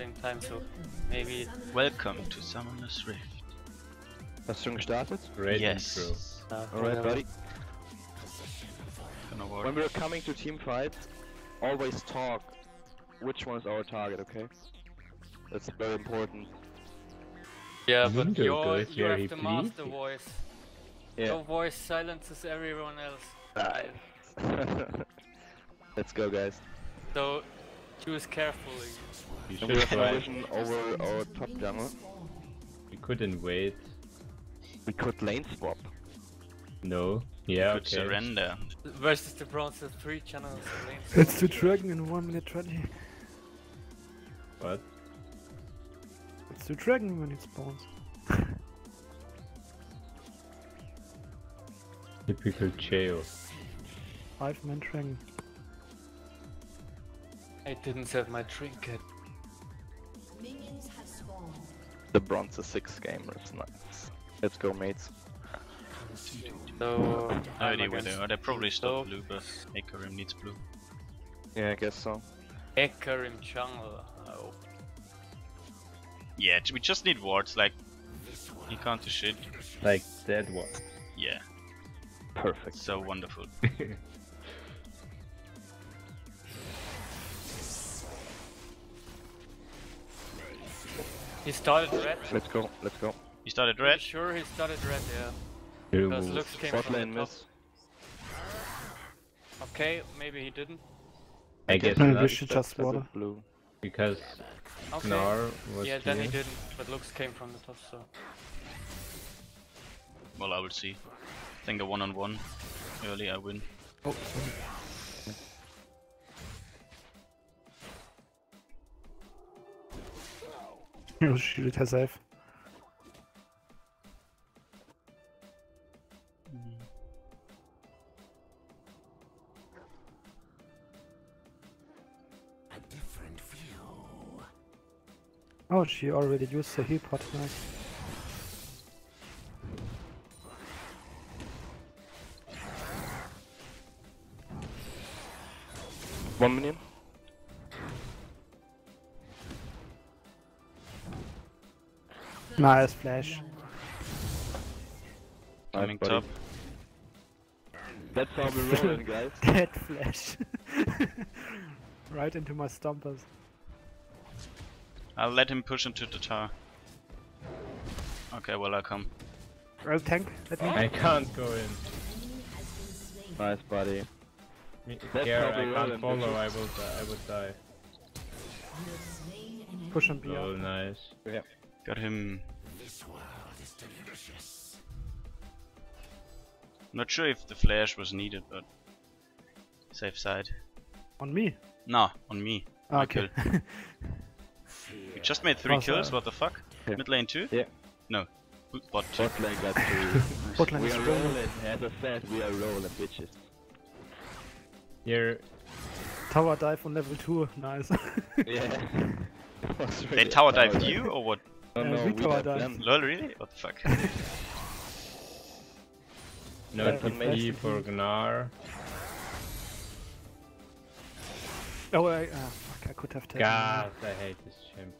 same time, so maybe. Welcome to Summoner's Rift. Hast du schon gestartet? Great yes. intro. Uh, Alright, whatever. buddy. When we're coming to team fight, always talk which one is our target, okay? That's very important. Yeah, but Window your, you have the master voice. Yeah. Your voice silences everyone else. Nice. Let's go, guys. So choose carefully. You And we should have try. over our top jungle. You couldn't wait. We could lane swap. No. Yeah, Could okay. surrender. Versus the bronze of three channels. lanes. It's the dragon in 1 minute 20. What? It's the dragon when it spawns. Typical Cheo. 5 man dragon. I didn't set my trinket. Minions have spawned. The bronze is six gamers. Nice. Let's go, mates. So I I'm already went against there. They probably Stoke. stopped blue, but Hecarim needs blue. Yeah, I guess so. Ecker in jungle. Oh. Yeah, we just need wards, like... He can't do shit. Like dead one. Yeah, Perfect. so wonderful. He started red. Let's go. Let's go. He started Pretty red. Sure, he started red. Yeah. You Because Lux came Bot from lane the top. miss. Okay, maybe he didn't. I guess Maybe we should just a water. blue. because Okay. Gnar was yeah, then he didn't. But Lux came from the top, so. Well, I will see. I think a one-on-one early, I win. Oh, sorry. Oh, shielded herself. Oh, she already used the heal pot, nice. One minion. Nice flash. Coming buddy. top. That's how we rolling, guys. Dead flash. right into my stompers. I'll let him push into the tower. Okay, well, I'll come. Well, tank, let me. I can't go in. Nice, buddy. Me- That's Here, I can't follow. I will die. I would die. Push and be Oh, out. nice. Got him. Not sure if the flash was needed, but safe side. On me. No, on me. Ah, okay. kill. You just made three Oh, kills. sorry. What the fuck? Yeah. Mid lane two? Yeah. No. B- Bot two. Bot lane got two. Bot lane we are rolling. rolling. As I said, we are rolling, bitches. Here, Tower dive on level 2, nice. Yeah. They tower dived you or what? No, no, we we tower them. Lol, really? What the fuck? no Yeah, TP for Gnar. oh, I, ah, fuck, I could have taken. God, I hate this chimp.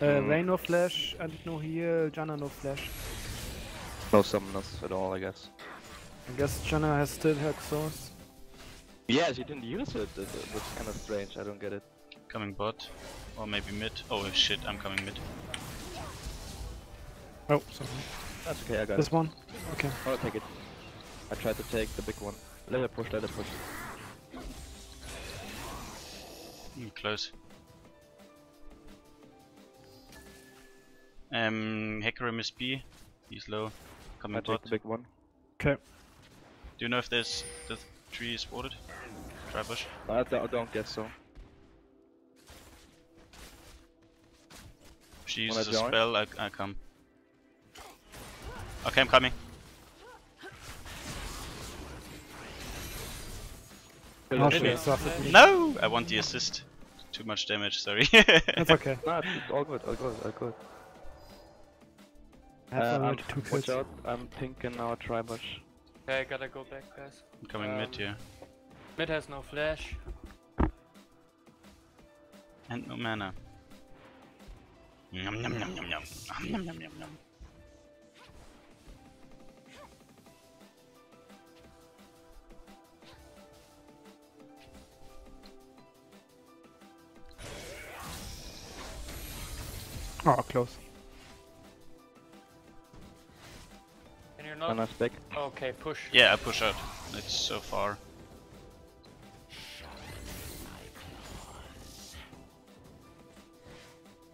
Uh, Vayne no flash, and no heal, Janna no flash. No summoners at all, I guess. I guess Janna has still her exhaust. Yeah, she didn't use it. That- that- That's kind of strange. I don't get it. coming bot. Or maybe mid. Oh shit, I'm coming mid. Oh, sorry. That's okay, I got This it. one? Okay. I'll take it. I tried to take the big one. Let her push, let her push. Mm, close. Um, Hecarim is B. He's low. I Coming take bot. the big one. Okay. Do you know if there's the tree is watered? Try bush. I don't, I don't guess so. She Wanna uses a join? spell, I, I come. Okay, I'm coming. Oh, shit, it? suffered me. No! I want the assist. Too much damage, sorry. That's okay. Nah, all good, all good, all good. I have Uh, I'm, already two kills. watch out, I'm pinking our tri-bush. Okay, I gotta go back, guys. I'm coming mid Um, here. Mid has no flash. And no mana. Yum, yum, yum, yum, yum. Yum, yum, yum, yum. Oh, close. Can you And not? us back. Okay, push. Yeah, I push out. It's so far.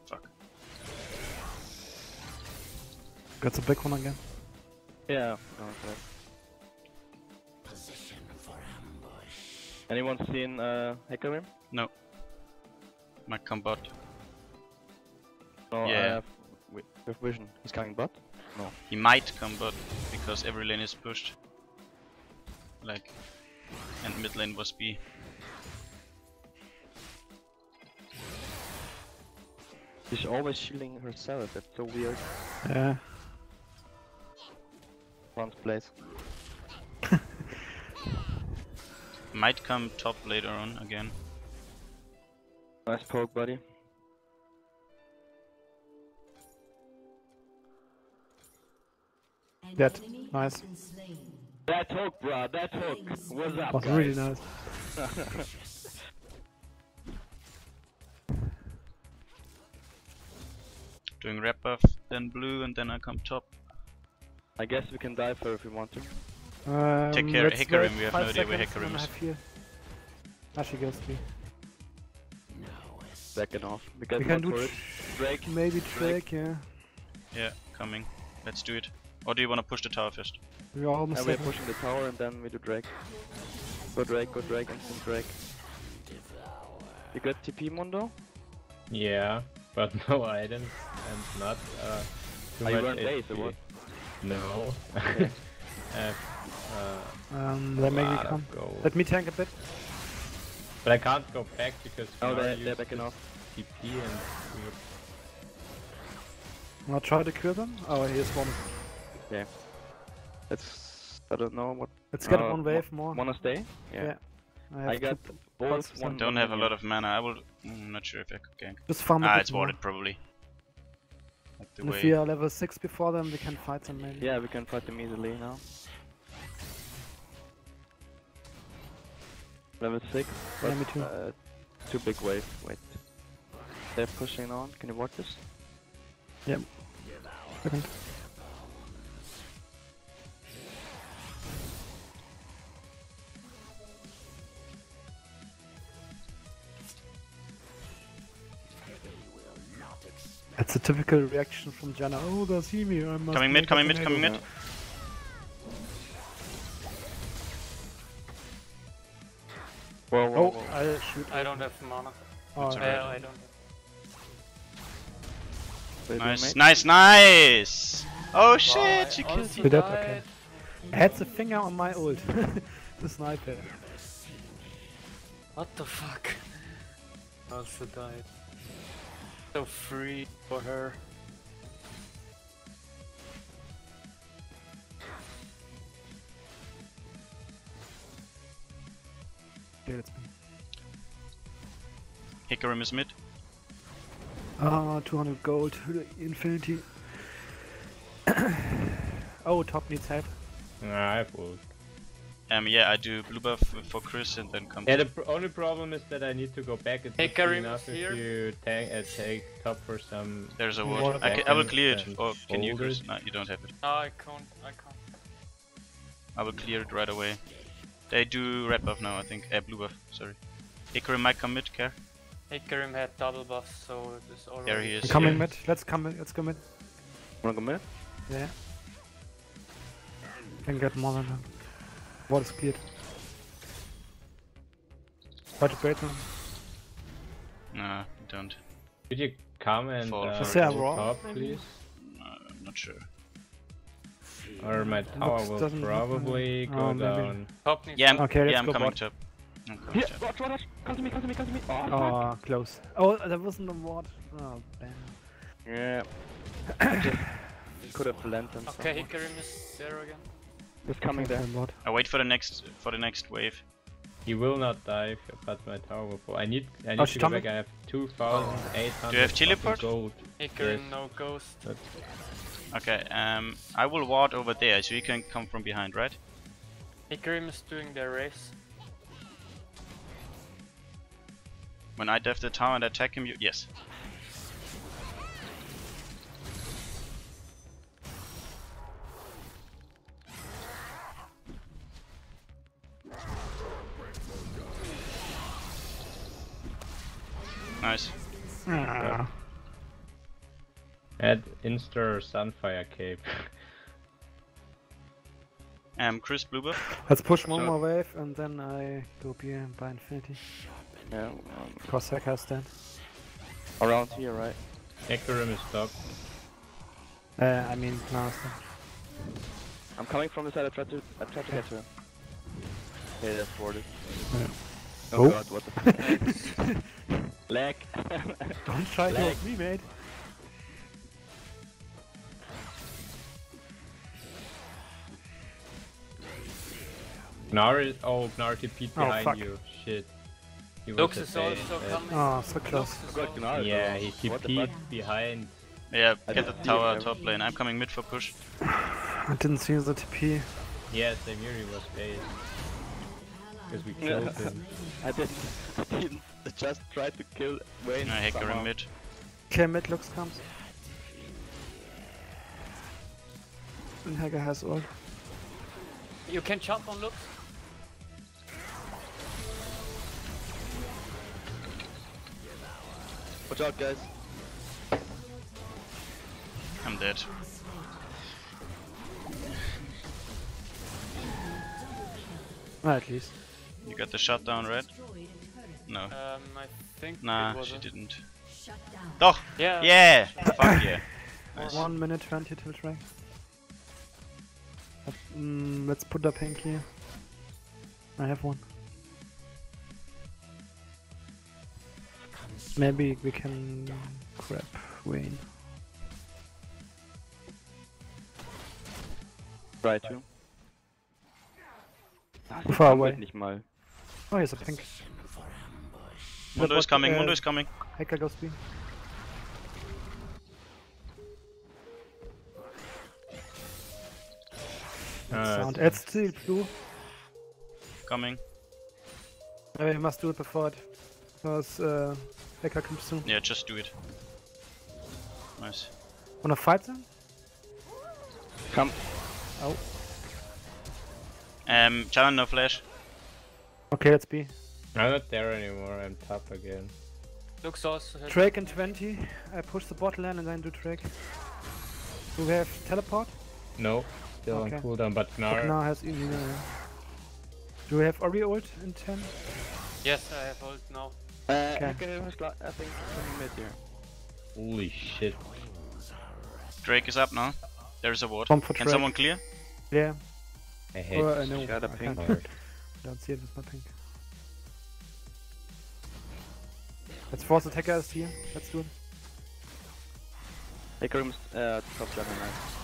Fuck. Got the big one again. Yeah. No, okay. Anyone seen uh, Hecarim? Might come bot. No, I Yeah. have wi- with vision. He's coming bot. He might come but because every lane is pushed. Like, and mid lane was B. She's always shielding herself. That's so weird. Yeah. Front place. Might come top later on again. Nice poke, buddy. Dead. Nice. That hook, bro. That hook. What's up, Was guys? really nice. Doing red buff, then blue, and then I come top. I guess we can dive her if we want to. Um, Take care, let's Hecarim, we have no idea where seconds Hecarim is. have here. Ah, she goes B. Second off. Because We can one do turret. tr- Drake. maybe Drake, yeah. Yeah, coming. Let's do it. Or do you wanna push the tower first? We're almost And we're pushing the tower and then we do Drake. Go Drake, go Drake, instant Drake. You got TP Mundo? Yeah, but no items and not uh, too Are you much run base or what? No. Okay. Have, uh, Um, they make me lot come. gold. Let me tank a bit. But I can't go back because Oh, they're, they're backing this off. TP and we I'll try to kill them. Oh, here's one. It's. I don't know what. Let's get Uh, one wave more. Wanna stay? Yeah. I, I got both one. Don't have a lot of mana. I will. mm, not sure if I could gank. Just farm a Ah, it's more. warded probably. The if way. we are level 6 before them, we can fight them maybe. Yeah, we can fight them easily now. Level 6. Yeah, but, me too. Uh, too big wave. Wait. They're pushing on. Can you watch this? Second. That's a typical reaction from Janna. Oh, they see me. I must Coming mid, coming mid, tornado." coming mid. Whoa, whoa, Oh, whoa. I shoot. I don't have mana. Oh, Uh, alright. I don't. Nice, nice, nice! Oh shit, you Wow, I killed also Did that? Okay. I had the finger on my ult. the sniper. What the fuck? Also died. So free for her. Okay, that's me. Hecarim is mid. Ah, 200 gold. Infinity. oh, top needs help. Nah, I have ult. Um, yeah, I do blue buff for Chris and then come. Yeah, the pr only problem is that I need to go back. It's Hey, not Karim enough is here. if you tank, uh, take top for some. There's a Water ward. I, can, I will clear it. and Or can you, Chris? it. No, you don't have it. No, I can't. I can't. I will clear it right away. They do red buff now, I think. Uh, blue buff, sorry. Hecarim might come mid, care. Hecarim had double buff, so it's already. There he is. I'm coming yeah. mid. Let's come mid. Let's go mid. Wanna go mid? Yeah. Can get more than that. What is cleared? Try to bait them. No, don't. Could you come and Fall uh, for it. go Raw, top, please? Uh, I'm not sure. Or my tower Looks- will probably go oh, maybe. down. Top needs Yeah, I'm. Okay, let's yeah, I'm go coming bot. top. I'm coming Yeah, top. watch, watch, watch. Come to me, come to me, come to me. Oh. Oh, close. Oh, there wasn't a ward. Oh, damn. Yeah. could have lent him Okay, someone. Hecarim is there again. He's coming there. I wait for the next for the next wave. He will not die, if- but my tower will fall. I need, I need Oh, to go coming? back. I have 2,800 Do you have fucking teleport? gold. Hecarim, Yes. no ghost. Okay, um, I will ward over there, so you can come from behind, right? Hecarim is doing their race. When I dive the tower and attack him, you yes. Nice. Ah. Add Insta Sunfire Cape. Um, Chris blue buff. Let's push one Sure. more wave and then I go beer by infinity. Yeah, um, Because Hecker's dead. around here, right? Hecarim is top. Uh, I mean, now I'm coming from the side. I tried to, I tried to get to him. Okay, that's warded. Yeah. Oh, Oh. god, what the Lag. Don't try to Lag. hold me, mate. Gnar is. Oh, Gnar TP'd Oh, behind fuck. you. Shit. He Lux was is also base, coming. Oh, so close. Lux Got also- Yeah, he What the TP'd behind. Yeah, get the tower it, top lane. I'm coming mid for push. I didn't see the TP. Yeah, Samiri was base. Because we Yeah. killed him. I didn't, I didn't. I just tried to kill Vayne. I Hecarim somehow. mid. Okay, mid Lux comes. And Hacker has ult. You can jump on Lux. Watch out, guys. I'm dead. Ah, at least. You got the shutdown, right? No. Um, I think Nah, she didn't. Oh, Yeah. yeah! Fuck yeah. Nice. 1 minute 20 till track. Mm, let's put the pink here. I have one. Maybe we can grab Wayne. Try to. Sie Far kommt away. Nicht mal. Oh, he's a pink. Mundo is coming, uh, Mundo is coming. Hacker goes B. Uh, Sound. It's still blue. Coming. Uh, we must do it before it. Because uh, Hacker comes soon. Yeah, just do it. Nice. Wanna fight them? Come. Oh. Um, challenge no flash. Okay, let's be. I'm not there anymore, I'm top again. Lux also has Drake in 20. I push the bot lane and then do Drake. Do we have teleport? No, still Okay. on cooldown, but Gnar. Now has easy. Uh, do we have Ori ult in 10? Yes, I have ult now. Uh, Okay. Hecarim is I think coming mid here. Holy shit. Drake is up now. There's a ward. Can someone clear? Yeah. I hate Or, no, Got a I pink. can't. hard. Don't see it with my pink. Let's force attackers here. Let's do it. Hecarim's uh, top jungle now.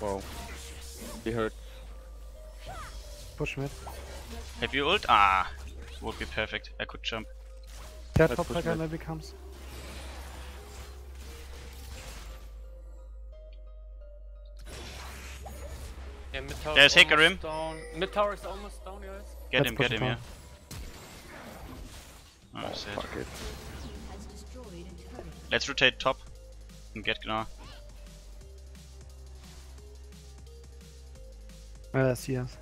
Wow. He hurt. Push mid. Have you ult? Ah, would be perfect. I could jump. Der Let's top push hacker Yeah, mid tower There's is almost Hecarim. Down. Mid tower is almost down, guys. Get Let's him, get it him, yeah. down. Oh, sad. Fuck it. Has destroyed a turret. Let's rotate top and get Gnar. Uh, let's see us.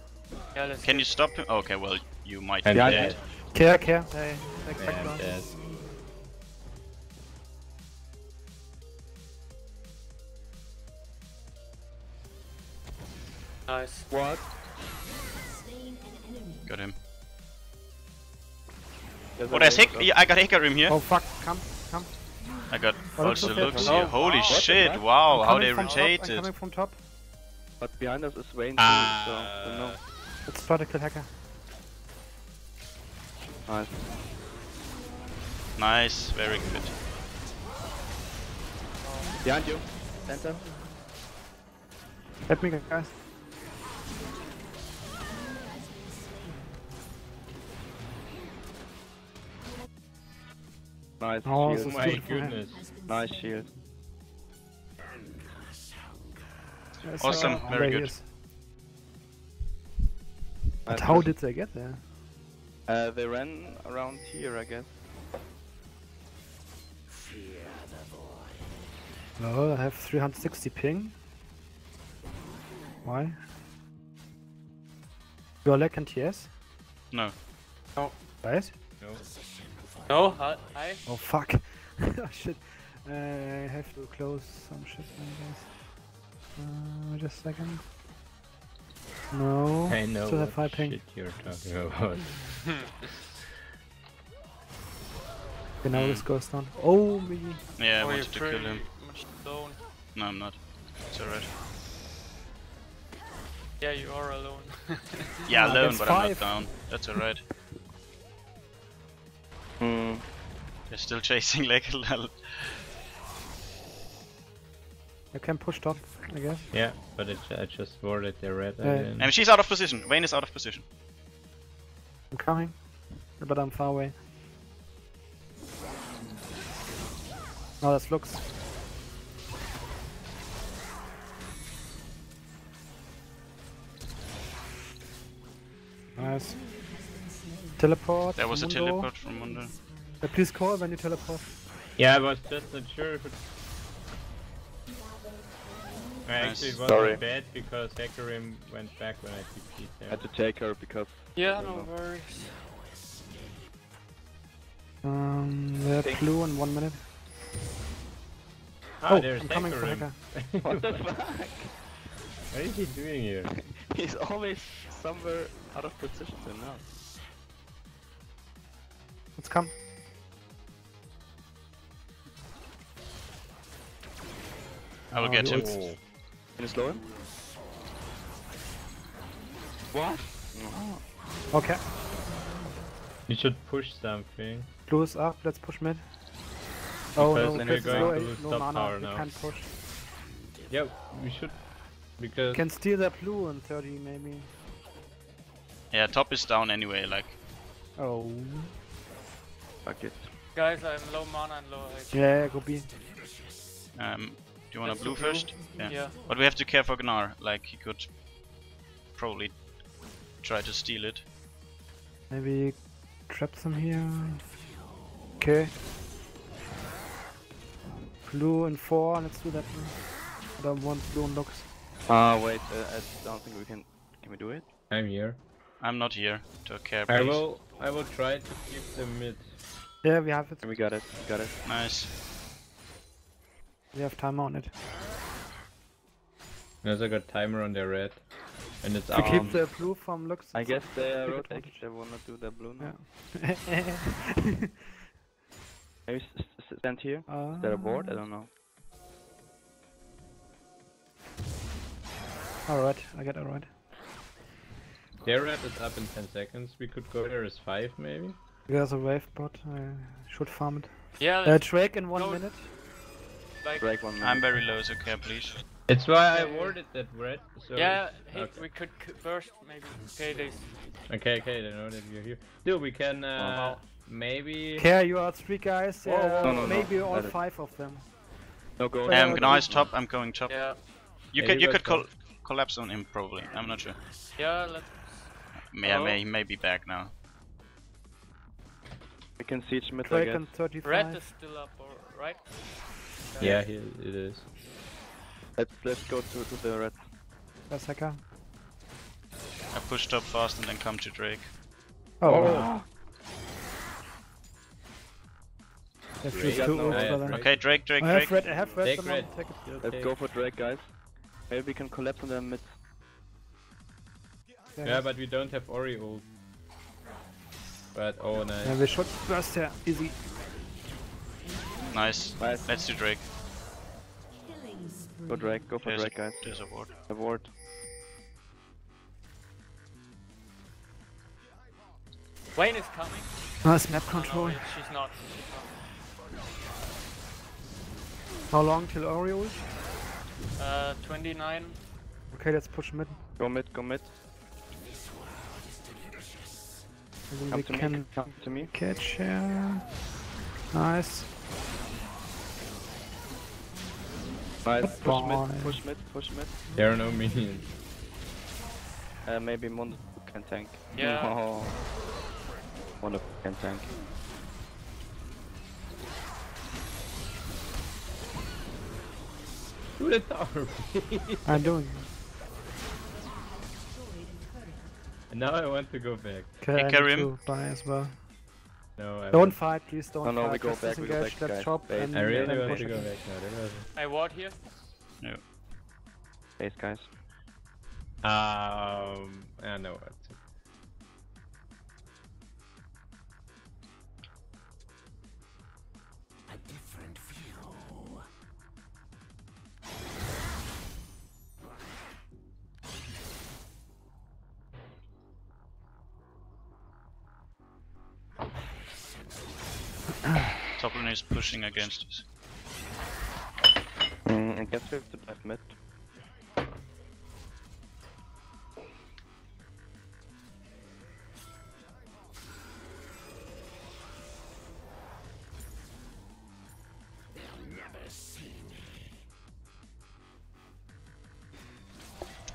Yeah, let's Can you stop him? Okay, well, you might I'm be dead. Care, care. They, they Nice. What? Slain an enemy. Got him. There's Oh, there's wave Hic- up. yeah, I got Hecarim here. Oh fuck, come, come. I got Oh, also look, look, Lux here. Holy what shit, fuck? wow, I'm how they from top, I'm coming from top. But behind us is Vayne too, Ah. so don't know. Let's try to kill hacker. Nice. Nice, very good. Behind you. Center. Help me, guys. Nice Oh, shield. this Oh is my good for him. goodness. Nice shield. Awesome, uh, very good. But how did they get there? Uh, they ran around here, I guess. No, I have 360 ping. Why? You're lag and TS? No. Right? No. No, hi. hi. Oh fuck. oh shit. Uh, I have to close some shit, I guess. Uh, wait a second. No. I know Still what have high ping. shit you're talking about. Okay, now this goes down. Oh, me. Yeah, I oh, wanted to kill him. much. No, I'm not. It's alright. Yeah, you are alone. Yeah, Ah, alone, that's but I'm not down. That's alright. Hmm. They're still chasing like a lol. I can push top, I guess. Yeah, but it, I just warded the red Yeah. again. And she's out of position. Vayne is out of position. I'm coming. But I'm far away. No, that's Lux. Nice. Teleport. There was a Mundo. teleport from Mundo. Uh, please call when you teleport. Yeah, I was just not sure if it... I Nice. actually wasn't Sorry. bad because Hecarim went back when I TP'd there. Had to take her because. yeah, I no know. worries. Um, they're Think. blue in one minute. Ah, oh, there's I'm coming for Hecarim. Hacker. What the fuck? What is he doing here? He's always somewhere out of position till now. Let's come. I will Oh, get him. ults. Can you slow him? What? Okay. You should push something. Blue is up. Let's push mid. Oh Because no, because we're no, going to lose no top mana. tower now. can't push. Yeah, we should. Because. Can steal that blue in 30 maybe. Yeah, top is down anyway, like. Oh. Fuck it. Guys, I'm low mana and low HP. Yeah, go B. Um, do you want a blue blue. first? Yeah. yeah. But we have to care for Gnar, like he could probably try to steal it. Maybe trap some here. Okay. Blue in 4, let's do that one. I don't want blue and Lux. Ah, wait, uh, I don't think we can. Can we do it? I'm here. I'm not here to care, Please. I please. will. I will try to keep the mid. Yeah, we have it. We got it, we got it. Nice. We have time on it. I also got timer on the red, and it's To up. keep the blue from Lux. I guess they Take rotate. advantage. They wanna do the blue now. Yeah. Maybe s- s- stand here. uh, Is there a board? I don't know. Alright, I get alright. Their red is up in 10 seconds. We could go there as 5 maybe. There's a wave bot. I should farm it. Yeah, Uh, let's Drake in one go. minute. like. Break one minute. I'm very low, so care, please. It's why I warded that red. So Yeah, hey, okay. we could c- burst maybe. Okay, they. Okay, okay, they know that you're here. Dude, we can uh, wow. maybe. Care, you are three guys. Whoa, Yeah, whoa, no, no, maybe no, all let it. five of them. No, go. Yeah, Um, okay. Gnar is top, I'm going top. Yeah, You Yeah, could you you could col collapse on him probably. I'm not sure. yeah, let's. Yeah, Oh. may he may be back now. We can siege mid, I Drake guess. 35. Red is still up, or, right? Yeah, here it is. Let's let's go to, to the red. That's hacker. I push top fast and then come to Drake. Oh. oh. Let's Drake. two No, ults I for have them. Drake. Okay, Drake, Drake, I have red, I have red. Take someone red. Take it. Let's take- go for Drake, guys. Maybe we can collapse on them mid. Yeah, but we don't have Ori ult. But oh nice. Yeah, we should burst here. Easy. Nice. Nice. Let's do Drake. Go Drake, go for There's Drake, guys. there's a ward. A ward. Vayne is coming. Nice map No, control. no, she's not. How long till Ori ult? Uh, 29. Okay, let's push mid. Go mid, go mid. Come we to me. can Come to me. catch here. Nice. Nice. Push Bye. mid, push mid, push mid. There are no minions. Uh, maybe Mundo can tank. Yeah. Oh. Mundo can tank. Do the tower, please. I'm doing. And now I want to go back. Okay, I need carry him. to buy as well. No, I Don't want- fight, please don't No, no, fight. we go Just back, we go disengage, back, let's guys. chop Wait. and I really then want to go back now. Was I ward here. No. Base guys. Um, I know what. Top lane is pushing against us. Mm, I guess we have to dive mid.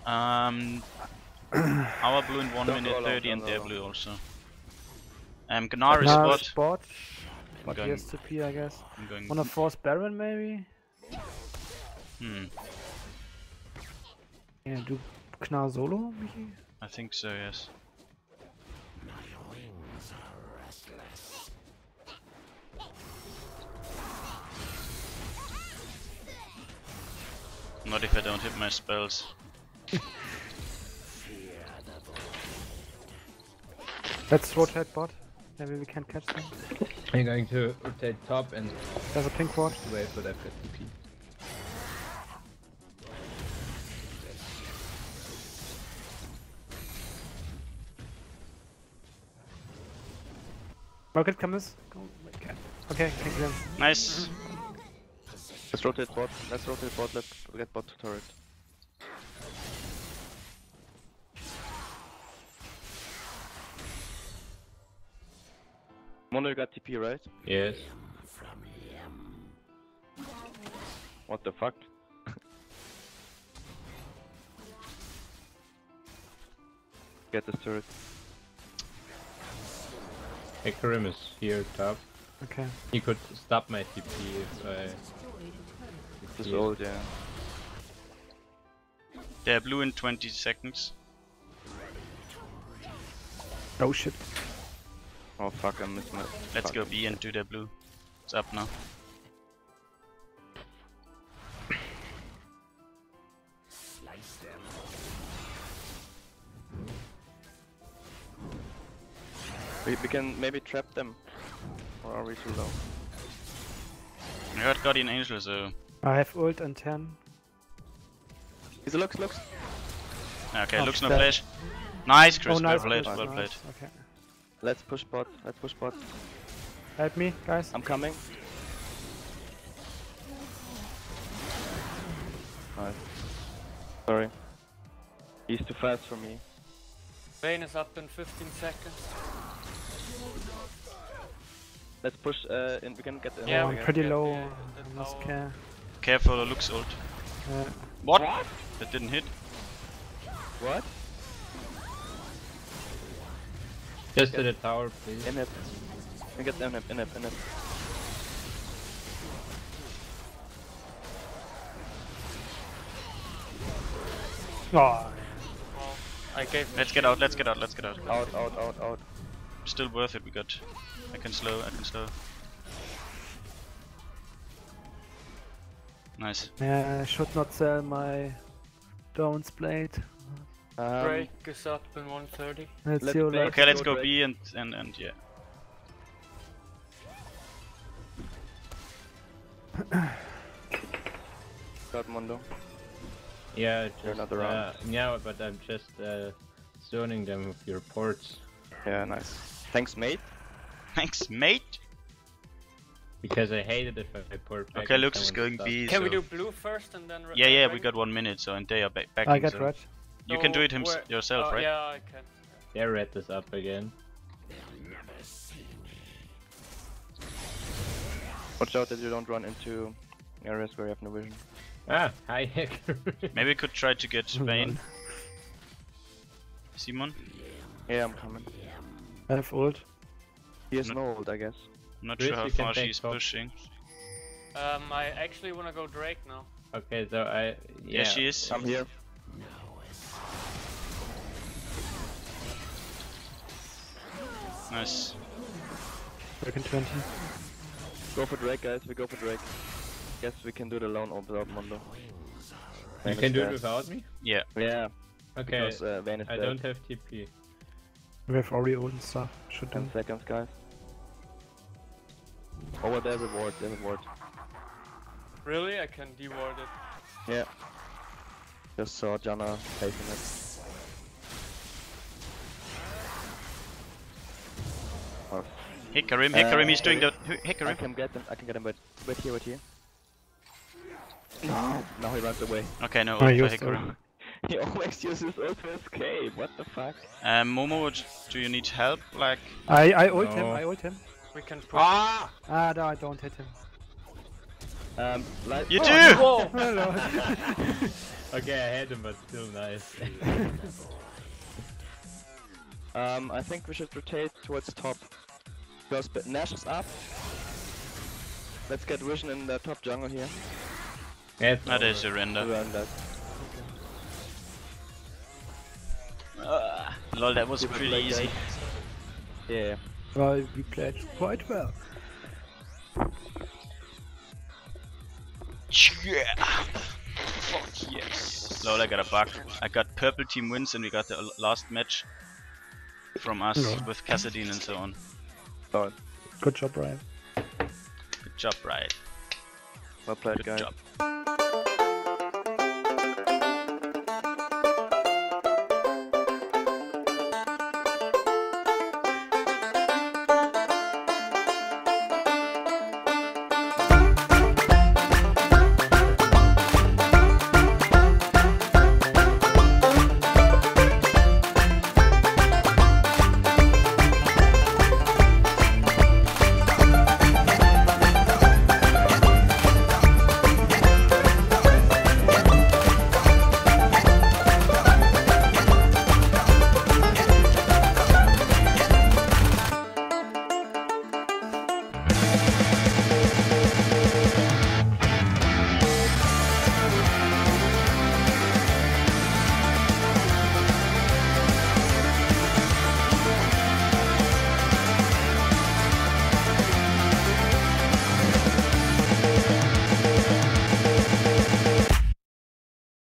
Um, our blue in 1 Don't minute 30 and don't their blue also. Um, Gnar is Now spot. But he has to pee, I guess. I'm going. Wanna force Baron maybe? Hmm, Yeah, do Gnar solo? Michi? I think so, yes. Not if I don't hit my spells. Let's rotate bot. Maybe we can catch them. I'm going to rotate top and There's a pink ward. wait for that TP. Rocket comes. Go. Okay, okay, thank you. Nice. Let's rotate bot. Let's rotate bot. Let's get bot to turret. Mundo, you got TP, right? Yes. What the fuck? Get this turret. Hecarim is here top. Okay. He could stop my TP if I. This Yeah. old, yeah. They're blue in 20 seconds. Oh shit. Oh fuck, I missed my. Let's fuck. go B and do their blue. It's up now. We, we can maybe trap them. Or are we too low? I got Guardian Angel, so. I have ult and 10. He's Lux, Lux. Okay, Oh, Lux no that- flash. Nice, Chris. oh, nice. well played, Chris, well nice. played. Okay. Let's push bot. Let's push bot. Help me, guys. I'm coming. Nice. Sorry. He's too fast for me. Vayne is up in 15 seconds. Let's push uh, in. We can get in. Yeah, I'm pretty low. the- I the must care. Careful, Lux old. Uh, What? That didn't hit. What? Just to the tower, please. Inhib. We get inhib, inhib, inhib. oh, I gave Let's get out, let's get out, let's get out. Out, out, out, out. Still worth it, we got. I can slow, I can slow. Nice. yeah, I should not sell my Dawn's Blade. Um, break is up in 130. Let's let's see you. Okay, let's go go B and, and, and yeah. Got Mundo. Yeah, just, not uh, around. yeah, but I'm just uh, zoning them with your ports. Yeah, nice. Thanks, mate. Thanks, mate. Because I hated if I port back. Okay, and Lux is going stopped. B. Can we do blue first and then? re- Yeah, yeah, red? we got one minute, so and they are back. back I got so red. You can do it hims- where- yourself, oh, right? Yeah, I can. Their red is up again. Watch out that you don't run into areas where you have no vision. Ah, hi heck. Maybe we could try to get Vayne. Simon? Yeah, I'm coming. I have ult. He has No- no ult, I guess. I'm not Chris, sure how far she's top. pushing. Um, I actually wanna go Drake now. okay, so I. Yeah, she is. I'm here. Nice. Back in 20. Go for Drake, guys. We go for Drake. Guess we can do it alone or without Mundo. You can is do it without me? Yeah. Yeah, Okay, because uh, Vayne is I dead. don't have TP. We have already ult and stuff. Should do. seconds, guys. Over there's a ward, there's a ward. Really? I can deward it. Yeah. Just saw Janna facing it. Hecarim, Hecarim, Uh, he's doing the. Hecarim. I can get him. I can get him, but wait here, wait here. No! Now he runs away. Okay, no, I ult for Hecarim. He always uses ult to escape, what the fuck? Um, Momo, do you need help? Like, I, I ult him, I ult him. We can push. Ah! Ah, no, I don't hit him. Um, like, you Oh, do! Whoa! Okay, I had him, but still nice. um, I think we should rotate towards top. Because but Nash is up. Let's get vision in the top jungle here. Yes, That is over. surrender. Run that. Uh, lol, that was Keep pretty easy. that. Yeah. well, we played quite well. Yeah. Fuck yes. Lol, I got a bug. I got purple team wins and we got the last match from us Lol. with Cassadine and so on. Good job, Brian. Good job, right? well played, Good guys. job.